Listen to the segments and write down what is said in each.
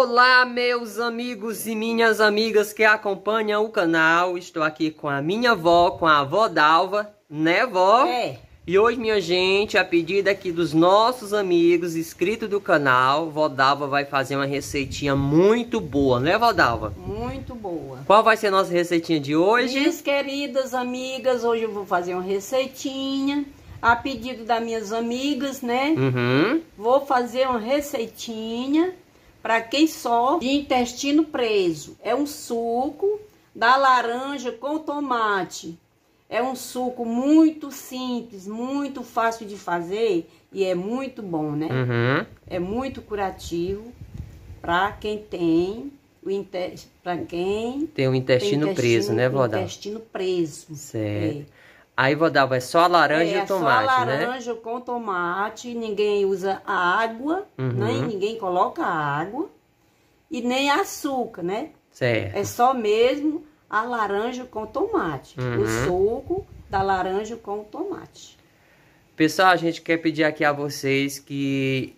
Olá, meus amigos e minhas amigas que acompanham o canal. Estou aqui com a minha avó, com a avó Dalva, né, vó? É. E hoje, minha gente, a pedido aqui dos nossos amigos inscritos do canal, vó Dalva vai fazer uma receitinha muito boa, né, vó Dalva? Muito boa. Qual vai ser a nossa receitinha de hoje? Minhas queridas amigas, hoje eu vou fazer uma receitinha. A pedido das minhas amigas, né? Uhum. Vou fazer uma receitinha para quem sofre de intestino preso. É um suco da laranja com tomate. É um suco muito simples, muito fácil de fazer e é muito bom, né? Uhum. É muito curativo para quem tem o intestino, para quem Tem o intestino, tem preso, né, Dalva? Intestino preso. Certo. Aí, vó Dalva, é só a laranja é, e o tomate, só né? laranja com tomate, ninguém usa água, Uhum. nem ninguém coloca água e nem açúcar, né? Certo. É só mesmo a laranja com tomate, Uhum. o suco da laranja com tomate. Pessoal, a gente quer pedir aqui a vocês que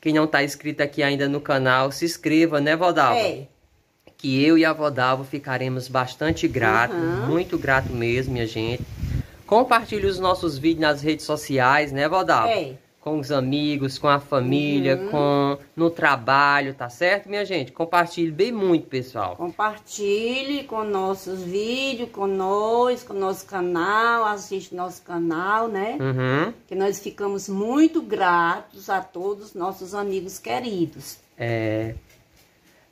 quem não está inscrito aqui ainda no canal, se inscreva, né, Vodalva? É, Que eu e a Vodalva ficaremos bastante gratos, Uhum. muito grato mesmo, minha gente. Compartilhe os nossos vídeos nas redes sociais, né, Vodalva? é. Com os amigos, com a família, Uhum. com no trabalho, tá certo, minha gente? Compartilhe bem muito, pessoal. Compartilhe com nossos vídeos, com nós, com nosso canal, assiste nosso canal, né? Uhum. Que nós ficamos muito gratos a todos nossos amigos queridos. É...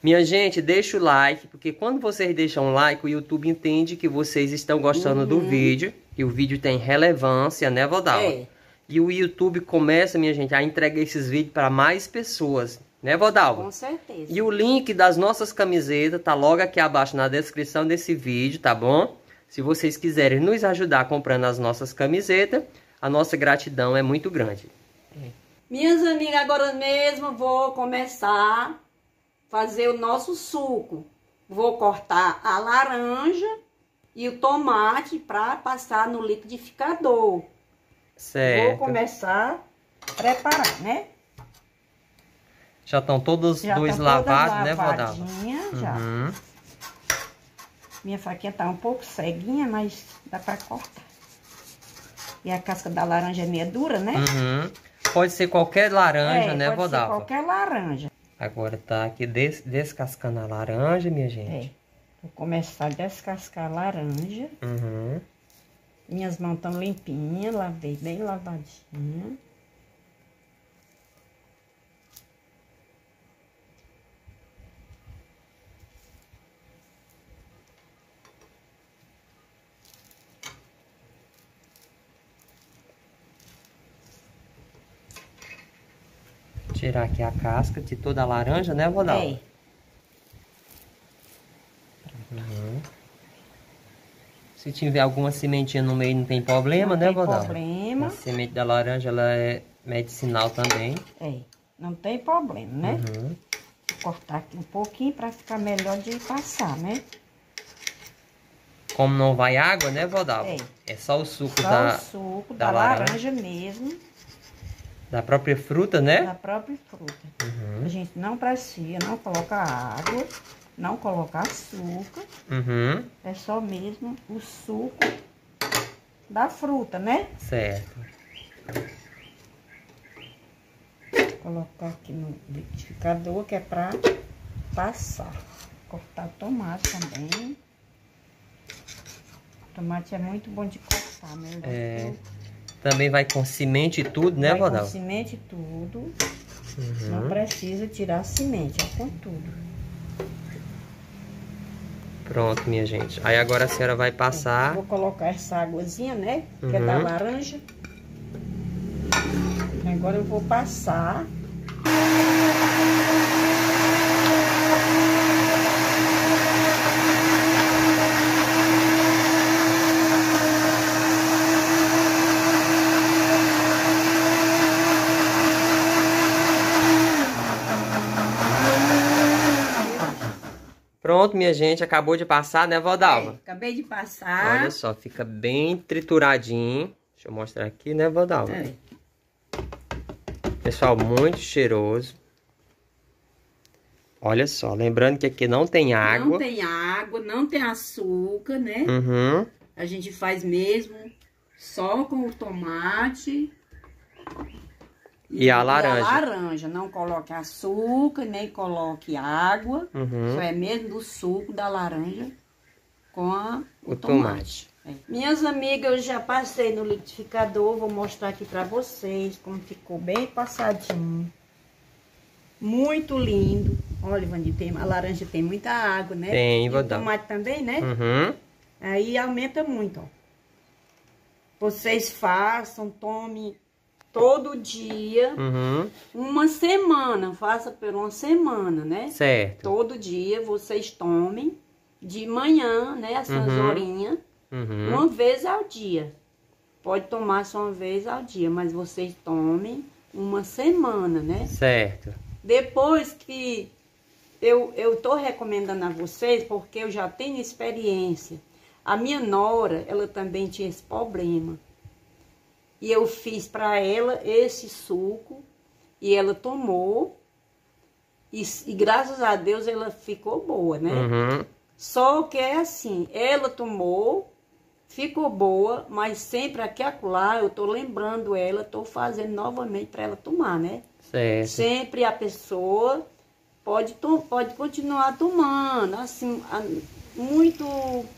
Minha gente, deixa o like, porque quando vocês deixam um like, o YouTube entende que vocês estão gostando do vídeo, que o vídeo tem relevância, né, Vodalva? É. E o YouTube começa, minha gente, a entregar esses vídeos para mais pessoas, né, Vodalva? Com certeza. E o link das nossas camisetas tá logo aqui abaixo na descrição desse vídeo, tá bom? Se vocês quiserem nos ajudar comprando as nossas camisetas, a nossa gratidão é muito grande. Minhas amigas, agora mesmo vou começar a fazer o nosso suco. Vou cortar a laranja e o tomate para passar no liquidificador. Certo. Vou começar a preparar, né? Já estão todos Já dois lavados, né, lavadinha, já. Uhum. Minha faquinha tá um pouco ceguinha, mas dá para cortar. E a casca da laranja é meio dura, né? Uhum. Pode ser qualquer laranja, é, né, pode ser qualquer laranja. Agora tá aqui des- descascando a laranja, minha É. Vou começar a descascar a laranja. Uhum. Minhas mãos estão limpinhas, lavei bem lavadinha. Tirar aqui a casca de toda a laranja, né, Vodalva? É, Se tiver alguma sementinha no meio, não tem problema, não né, tem Vodalva? problema. A semente da laranja, ela é medicinal também. É, não tem problema, né? Uhum. Vou cortar aqui um pouquinho para ficar melhor de passar, né? Como não vai água, né, Vodalva? É. É só o suco Só da, o suco da da, laranja. laranja. mesmo, da própria fruta, né? da própria fruta. Uhum. A gente não precisa, não coloca água, não coloca açúcar. Uhum. É só mesmo o suco da fruta, né? Certo. Vou colocar aqui no liquidificador, que é pra passar. Cortar tomate também. Tomate é muito bom de cortar, né? É. Também vai com semente e tudo, né, Vai com semente e tudo. Uhum. Não precisa tirar a semente, é com tudo. Pronto, minha gente. Aí agora a senhora vai passar. Vou colocar essa águazinha, né? Que é da Uhum. laranja. Agora eu vou passar. Pronto, minha gente. Acabou de passar, né, É, Vodalva? acabei de passar. Olha só, fica bem trituradinho. Deixa eu mostrar aqui, né, Vodalva? É. Pessoal, muito cheiroso. Olha só, lembrando que aqui não tem água. Não tem água, não tem açúcar, né? Uhum. A gente faz mesmo só com o tomate. E, a laranja. E a laranja. Não coloque açúcar, nem coloque água. Uhum. Só é mesmo do suco da laranja com a, o, o tomate. tomate. É. Minhas amigas, eu já passei no liquidificador. Vou mostrar aqui pra vocês como ficou bem passadinho. Muito lindo. Olha, Vandi, tem, a laranja tem muita água, né? Tem, vou dar. O tomate também, né? Uhum. Aí aumenta muito, ó. Vocês façam, tome todo dia, uhum. uma semana, faça por uma semana, né? Certo. Todo dia vocês tomem de manhã, né? As uhum. horinhas, uhum. uma vez ao dia. Pode tomar só uma vez ao dia, mas vocês tomem uma semana, né? Certo. Depois que eu, eu tô recomendando a vocês, porque eu já tenho experiência. A minha nora, ela também tinha esse problema. E eu fiz para ela esse suco e ela tomou. E, e, graças a Deus ela ficou boa, né? Uhum. Só que é assim, ela tomou, ficou boa, mas sempre aqui acolá eu tô lembrando ela, tô fazendo novamente para ela tomar, né? Certo. Sempre a pessoa pode, pode continuar tomando, assim, muito...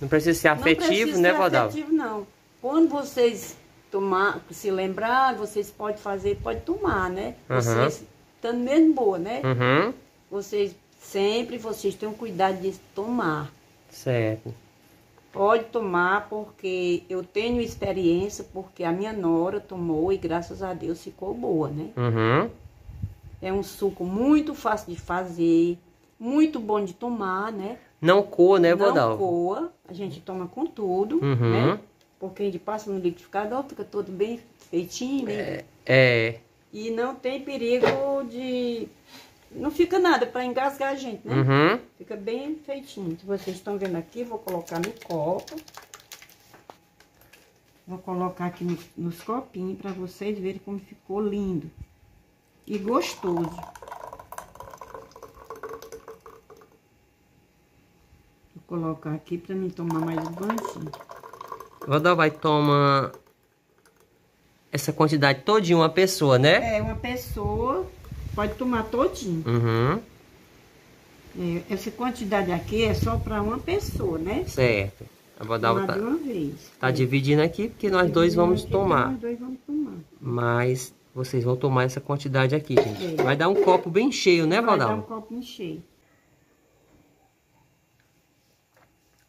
Não precisa ser afetivo, precisa né, ser Vadal? afetivo, não. Quando vocês tomar, se lembrar, vocês podem fazer, pode tomar, né? Uhum. Vocês estando mesmo boa, né? Uhum. Vocês sempre, vocês tenham cuidado de tomar. Certo. Pode tomar, porque eu tenho experiência, porque a minha nora tomou e graças a Deus ficou boa, né? Uhum. É um suco muito fácil de fazer, muito bom de tomar, né? Não coa, né, Vodal? Não coa, a gente toma com tudo, uhum. né? Porque gente passa no liquidificador, fica todo bem feitinho, né? É. E não tem perigo de... Não fica nada para engasgar a gente, né? Uhum. Fica bem feitinho. Se vocês estão vendo aqui, vou colocar no copo. Vou colocar aqui no, nos copinhos para vocês verem como ficou lindo e gostoso. Vou colocar aqui para mim tomar mais um banho. Vou vai tomar essa quantidade todinha uma pessoa, né? É, uma pessoa pode tomar todinho. Uhum. É, essa quantidade aqui é só para uma pessoa, né? Certo. A Vodal tá, de uma vez. tá é. dividindo aqui porque nós dois vamos tomar. Nós dois vamos tomar. Mas vocês vão tomar essa quantidade aqui, gente. É. Vai dar um copo bem cheio, né, Vodal? Vai dar um copo bem cheio.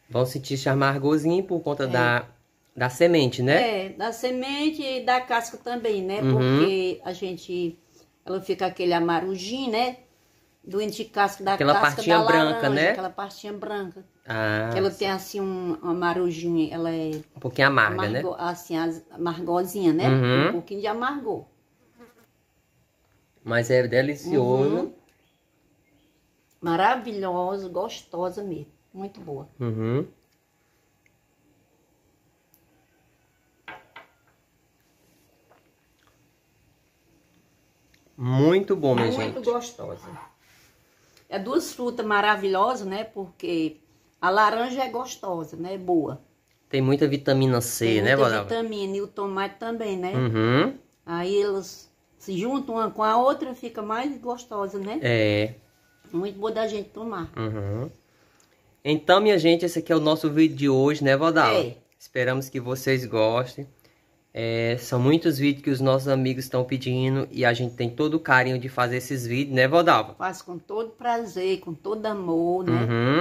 Vão sentir esse amargozinho por conta é. da, da semente, né? É, da semente e da casca também, né? Uhum. Porque a gente... Ela fica aquele amarujinho, né? Doente de casca da aquela casca partinha da branca, laranja, né? Aquela partinha branca. Ah, ela tem assim um, uma marujinha, ela é... Um pouquinho amarga, amargo, né? Assim, amargosinha, né? Uhum. Um pouquinho de amargor. Mas é delicioso. Uhum. Maravilhosa, gostosa mesmo. Muito boa. Uhum. Muito bom, minha Muito gente. Muito gostosa. É duas frutas maravilhosas, né? Porque a laranja é gostosa, né? Boa. Tem muita vitamina C, Tem né, muita vitamina e o tomate também, né? Uhum. Aí elas se juntam uma com a outra fica mais gostosa, né? É. Muito boa da gente tomar. Uhum. Então, minha gente, esse aqui é o nosso vídeo de hoje, né, Vodal? É. Esperamos que vocês gostem. É, são muitos vídeos que os nossos amigos estão pedindo e a gente tem todo o carinho de fazer esses vídeos, né, Vodalva? Faço com todo prazer, com todo amor, né?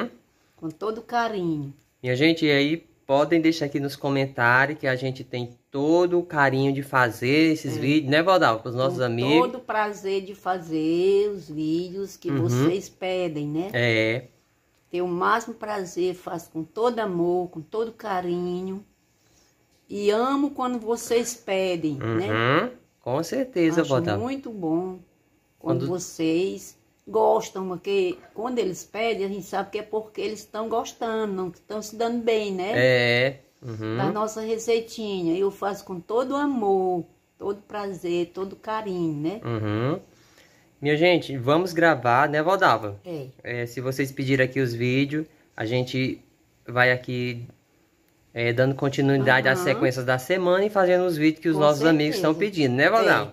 Uhum. Com todo carinho. Minha gente, e aí podem deixar aqui nos comentários que a gente tem todo o carinho de fazer esses é. vídeos, né, Vodalva? Para os nossos com amigos. todo o prazer de fazer os vídeos que Uhum. vocês pedem, né? É. Tenho o máximo prazer, faço com todo amor, com todo carinho. E amo quando vocês pedem, né? Uhum. Com certeza, Acho Vodalva. muito bom quando, Quando- vocês gostam, porque quando eles pedem, a gente sabe que é porque eles estão gostando, não estão se dando bem, né? É. Uhum. Da nossa receitinha. Eu faço com todo amor, todo prazer, todo carinho, né? Uhum. Minha gente, vamos gravar, né, Valdava? É. É, se vocês pedirem aqui os vídeos, a gente vai aqui é, dando continuidade às Aham. sequências da semana e fazendo os vídeos que os Com nossos certeza. amigos estão pedindo, né, Valdava?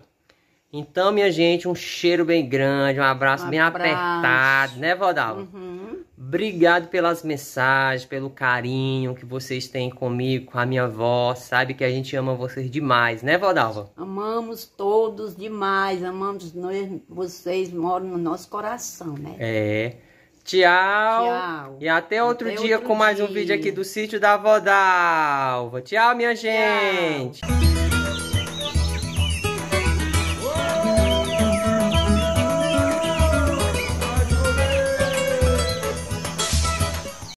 Então, minha gente, um cheiro bem grande, um abraço Um bem abraço. apertado, né, Valdava? Uhum. Obrigado pelas mensagens, pelo carinho que vocês têm comigo, com a minha voz. Sabe que a gente ama vocês demais, né, Valdalva? Amamos todos demais, amamos nós, vocês moram no nosso coração, né? É. Tchau. Tchau. E até outro Até dia outro com mais um vídeo aqui do sítio da Vodalva. Tchau, minha gente.